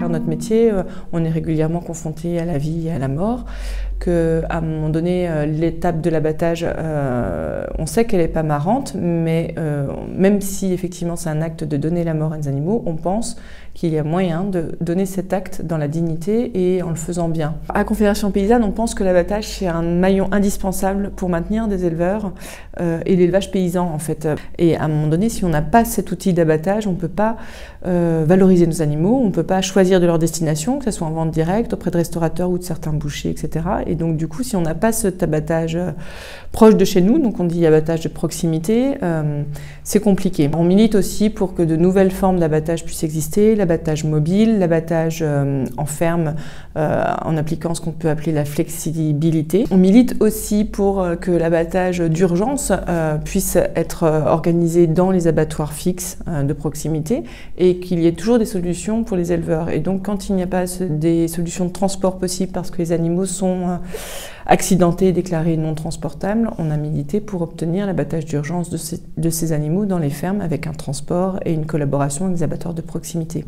notre métier, on est régulièrement confronté à la vie et à la mort, qu'à un moment donné, l'étape de l'abattage, on sait qu'elle n'est pas marrante, mais même si effectivement c'est un acte de donner la mort à des animaux, on pense qu'il y a moyen de donner cet acte dans la dignité et en le faisant bien. À Confédération Paysanne, on pense que l'abattage, c'est un maillon indispensable pour maintenir des éleveurs euh, et l'élevage paysan, en fait. Et à un moment donné, si on n'a pas cet outil d'abattage, on ne peut pas euh, valoriser nos animaux, on ne peut pas choisir de leur destination, que ce soit en vente directe, auprès de restaurateurs ou de certains bouchers, etc. Et donc, du coup, si on n'a pas cet abattage euh, proche de chez nous, donc on dit abattage de proximité, c'est compliqué. On milite aussi pour que de nouvelles formes d'abattage puissent exister, l'abattage mobile, l'abattage euh, en ferme euh, en appliquant ce qu'on peut appeler la flexibilité. On milite aussi pour euh, que l'abattage d'urgence puisse être organisé dans les abattoirs fixes de proximité et qu'il y ait toujours des solutions pour les éleveurs. Et donc quand il n'y a pas des solutions de transport possibles parce que les animaux sont accidentés et déclarés non transportables, on a milité pour obtenir l'abattage d'urgence de ces, animaux dans les fermes avec un transport et une collaboration avec les abattoirs de proximité.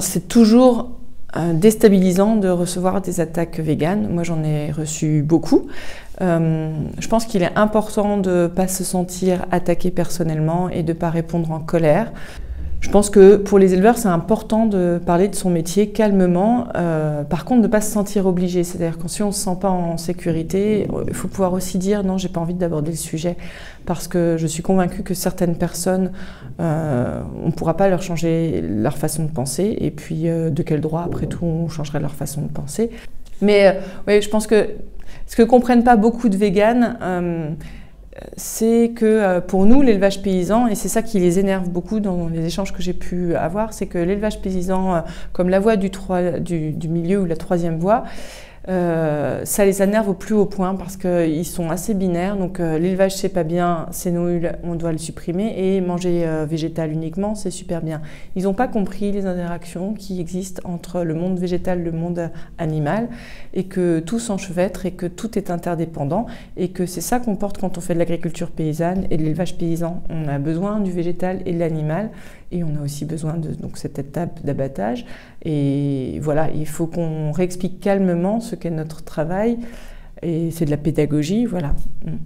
C'est toujours euh, déstabilisant de recevoir des attaques véganes. Moi j'en ai reçu beaucoup. Euh, je pense qu'il est important de ne pas se sentir attaqué personnellement et de ne pas répondre en colère. Je pense que pour les éleveurs, c'est important de parler de son métier calmement. Euh, par contre, ne pas se sentir obligé. C'est-à-dire que si on ne se sent pas en sécurité, il faut pouvoir aussi dire non, j'ai pas envie d'aborder le sujet parce que je suis convaincue que certaines personnes, euh, on ne pourra pas leur changer leur façon de penser. Et puis, euh, de quel droit, après tout, on changerait leur façon de penser. Mais oui, je pense que ce que comprennent pas beaucoup de véganes, c'est que euh, pour nous, l'élevage paysan, et c'est ça qui les énerve beaucoup dans les échanges que j'ai pu avoir, c'est que l'élevage paysan, euh, comme la voie du, du, milieu ou la troisième voie, euh, ça les énerve au plus haut point parce qu'ils sont assez binaires. Donc euh, l'élevage c'est pas bien, c'est nul, on doit le supprimer. Et manger euh, végétal uniquement, c'est super bien. Ils n'ont pas compris les interactions qui existent entre le monde végétal et le monde animal et que tout s'enchevêtre et que tout est interdépendant et que c'est ça qu'on porte quand on fait de l'agriculture paysanne et de l'élevage paysan. On a besoin du végétal et de l'animal et on a aussi besoin de cette étape d'abattage. Et voilà, il faut qu'on réexplique calmement ce qu'est notre travail. Et c'est de la pédagogie, voilà. Mm.